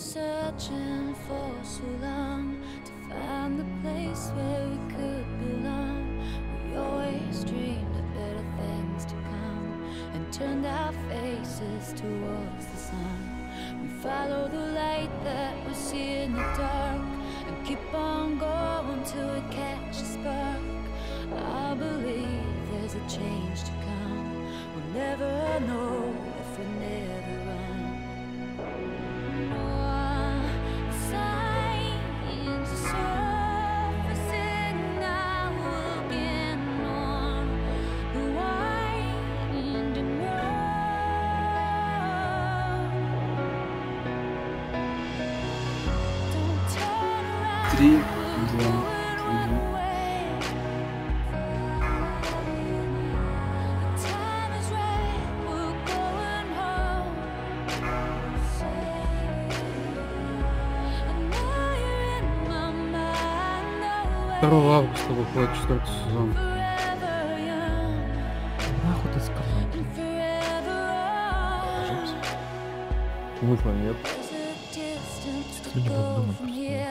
searching for so long to find the place where we could belong. We always dreamed of better things to come and turned our faces towards the sun. We follow the light that we see in the dark and keep on going till we catch a spark. I believe there's a change to come. We'll never know always 2 августа выходит четвертый сезон. Нахуй ты сказал? Смысла нет. To не буду думать,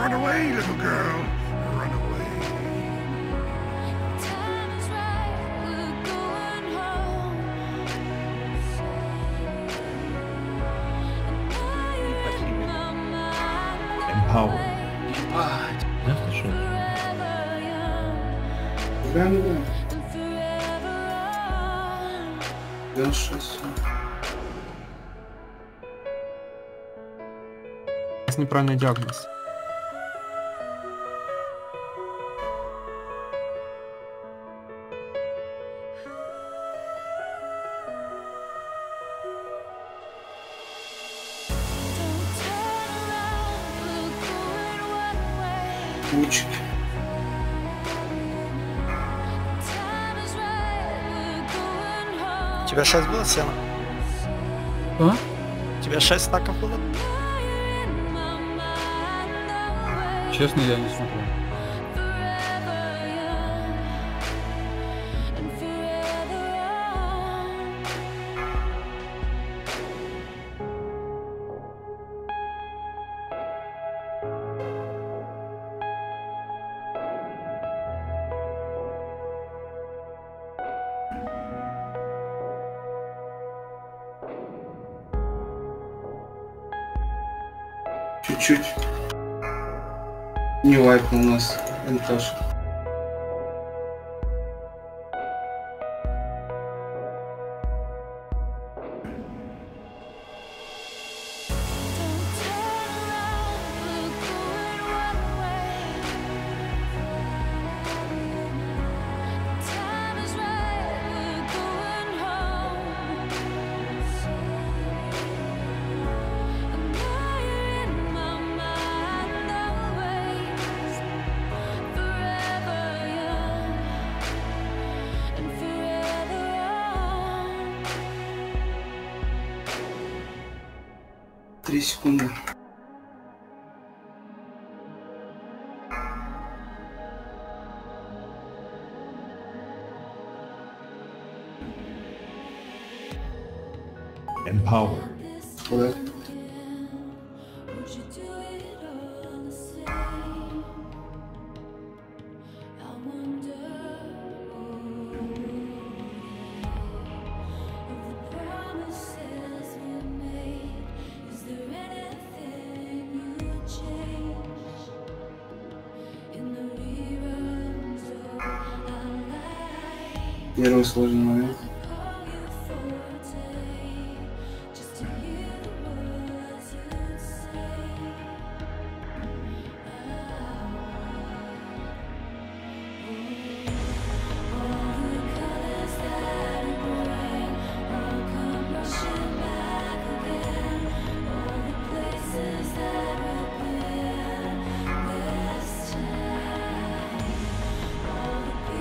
Run away, little girl. Run away. Time is right, we're going home. Empower. Ебать. Да, слушай, Да, ну да. 96. Это неправильный диагноз. Лучик. У тебя 6 было сена? А? У тебя 6 стаков было? Честно, я не смотрел. Чуть-чуть. Не вайпнул нас. Энтош. triste quando empower. Первый сложный момент.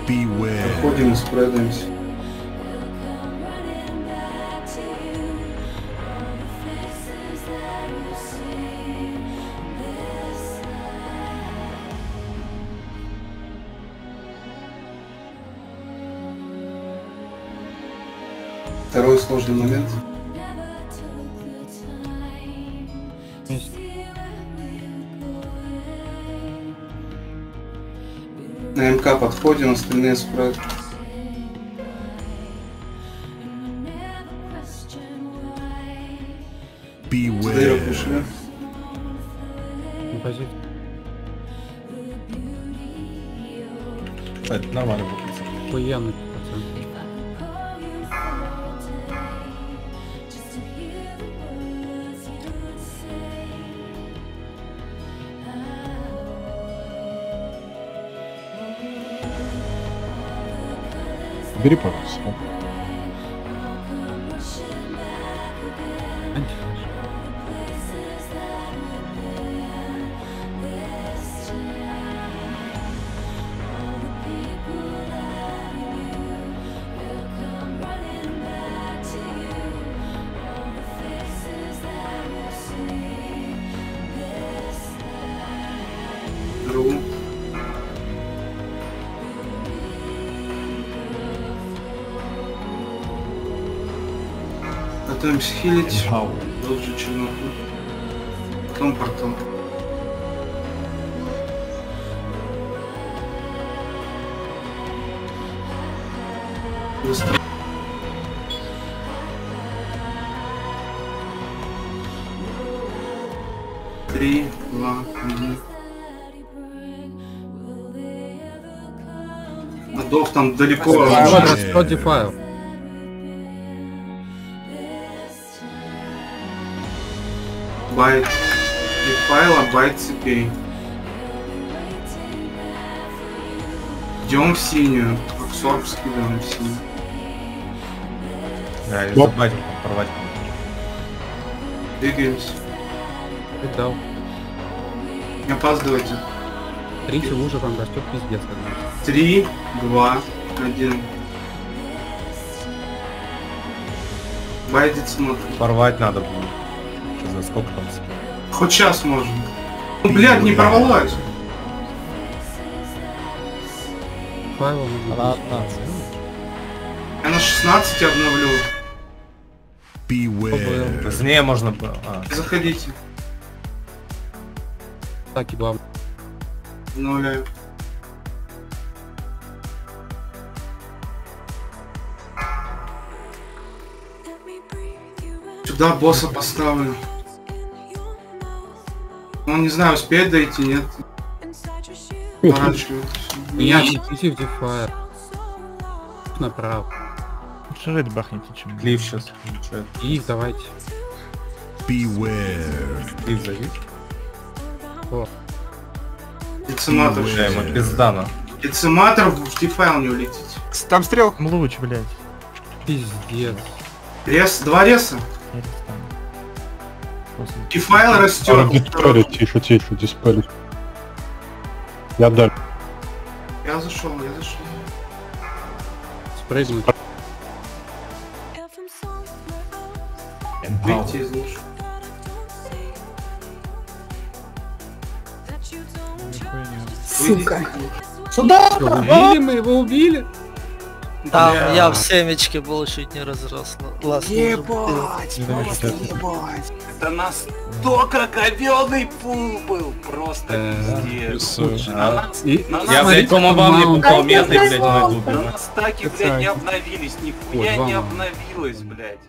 Beware. Ходим и спредаемся. Второй сложный момент. На МК подходим, остальные. Дерево Beware. Это нормально будет. Охуенный gripados Готовимся хилить. Должен черноту. Потом портал. Быстро. Три, два, один. Адов там далеко. Вот, раскрой Байт. И файла байт цепей. Идем в синюю. Аксорб скидываем в синюю. Да, и Оп. порвать. Двигаемся. Ты дал. Не опаздывайте. Третий лужа там растет пиздец. когда. Три, два, один. Байдить смотрим. Порвать надо будет. За сколько там? Хоть сейчас можно. Ну, блядь, не порвалась. Файл нужно. Я на 16 обновлю. Beware. Позднее можно было. А, Заходите. Так и главное. Обновляю. Сюда босса поставлю. Ну, не знаю, успеет дойти, нет. Поворачиваю. Меня идите в дефайл. Направо. Жрать бахните чем клиф сейчас. И давайте. Beware. Клиф завис? Дециматор. Бля, ему пизда на. Дециматор в дефайл не улетит. Там стрел. Млуч, блядь. Пиздец. Рес, два реса. Я Дефайл Надо растет. диспелить, тише, тише, диспелить. Я дальше. Я зашел, я зашел. Спрыгнуть. Выйти из лучше. Сука. Всё, убили мы его, убили. Там Бля. я в семечке был, чуть не разросла. Не знаю, что это. Это настолько говёный пул был, просто Э, пиздец. На Я, нас, блядь, вам не медный, блядь, на таки, блядь, не обновились, нихуя не обновилось, блядь.